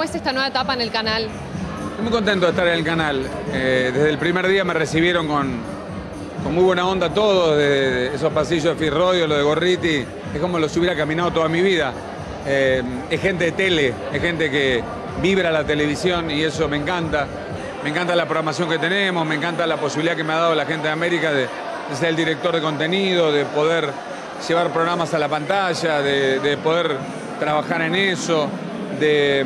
¿Cómo es esta nueva etapa en el canal? Estoy muy contento de estar en el canal. Eh, desde el primer día me recibieron con, muy buena onda todos, de, esos pasillos de Firrodio, lo de Gorriti, es como los hubiera caminado toda mi vida. Eh, es gente de tele, es gente que vibra la televisión y eso me encanta. Me encanta la programación que tenemos, me encanta la posibilidad que me ha dado la gente de América de, ser el director de contenido, de poder llevar programas a la pantalla, de, de poder trabajar en eso, de,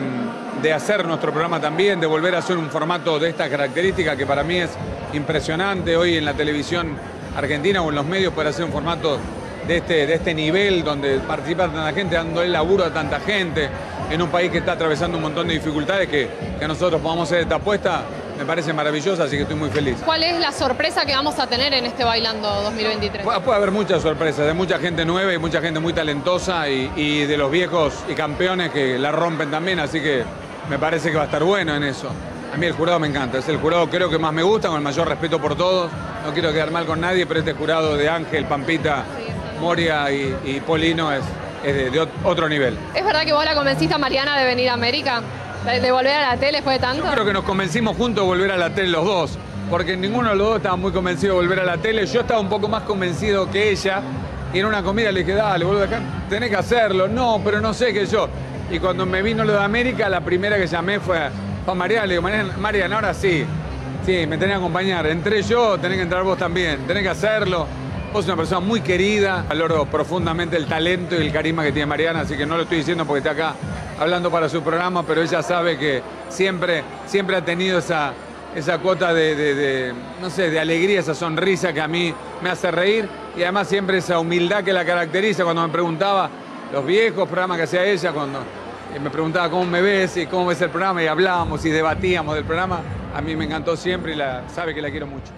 de hacer nuestro programa también, de volver a hacer un formato de esta característica que para mí es impresionante hoy en la televisión argentina o en los medios poder hacer un formato de este, de este nivel donde participa tanta gente, dándole laburo a tanta gente, en un país que está atravesando un montón de dificultades, que, que nosotros podamos hacer esta apuesta, me parece maravillosa, así que estoy muy feliz. ¿Cuál es la sorpresa que vamos a tener en este Bailando 2023? Puede, puede haber muchas sorpresas, de mucha gente nueva y mucha gente muy talentosa y, y de los viejos y campeones que la rompen también, así que me parece que va a estar bueno en eso. A mí el jurado me encanta, es el jurado creo que más me gusta, con el mayor respeto por todos. No quiero quedar mal con nadie, pero este jurado de Ángel, Pampita, Moria y, y Polino es, es de, de ot- otro nivel. ¿Es verdad que vos la convenciste a Mariana de venir a América? ¿De, de volver a la tele después de tanto? Yo creo que nos convencimos juntos de volver a la tele los dos, porque ninguno de los dos estaba muy convencido de volver a la tele. Yo estaba un poco más convencido que ella. Y en una comida le dije, dale, boludo, acá tenés que hacerlo. No, pero no sé qué yo. Y cuando me vino lo de América, la primera que llamé fue a Mariana. Le digo, Mariana, ahora sí. Sí, me tenés que acompañar. Entré yo, tenés que entrar vos también. Tenés que hacerlo. Vos sos una persona muy querida. Valoro profundamente el talento y el carisma que tiene Mariana, así que no lo estoy diciendo porque está acá hablando para su programa, pero ella sabe que siempre, siempre ha tenido esa, esa cuota de, no sé, de alegría, esa sonrisa que a mí me hace reír y además siempre esa humildad que la caracteriza cuando me preguntaba los viejos programas que hacía ella, cuando eh, me preguntaba cómo me ves y cómo ves el programa y hablábamos y debatíamos del programa, a mí me encantó siempre y la, sabe que la quiero mucho.